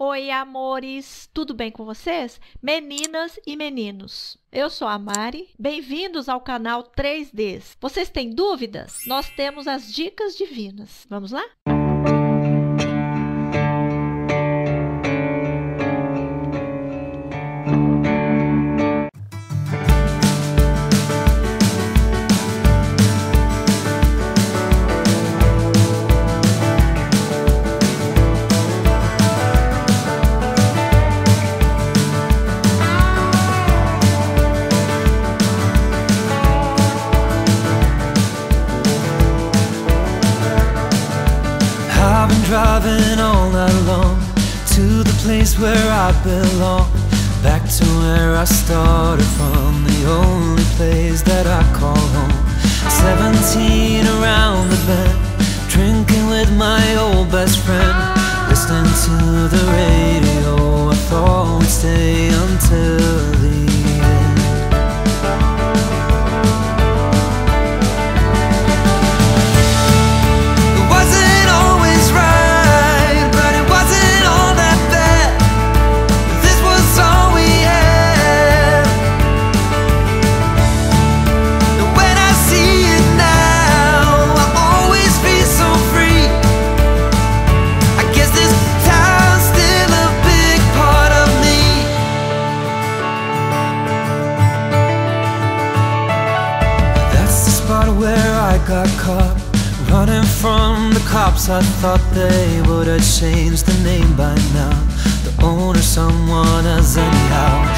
Oi, amores! Tudo bem com vocês? Meninas e meninos, eu sou a Mari. Bem-vindos ao canal 3Ds. Vocês têm dúvidas? Nós temos as dicas divinas. Vamos lá? I've been driving all night long To the place where I belong Back to where I started from The only place that I call home Seventeen around the bend Drinking with my old best friend Listening to the radio I got caught Running from the cops I thought they would have changed the name by now The owner someone else anyhow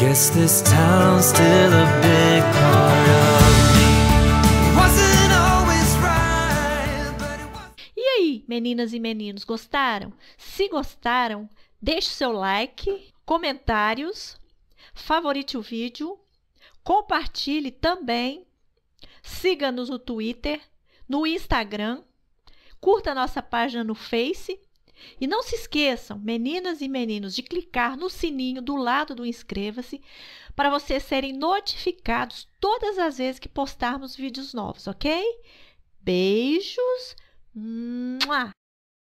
Guess this town's still a big part of me. Wasn't always right, but it was... E aí, meninas e meninos, gostaram? Se gostaram, deixe seu like, comentários, favorite o vídeo, compartilhe também, siga-nos no Twitter, no Instagram, curta nossa página no Face e não se esqueçam, meninas e meninos, de clicar no sininho do lado do inscreva-se para vocês serem notificados todas as vezes que postarmos vídeos novos, ok? Beijos! Mua!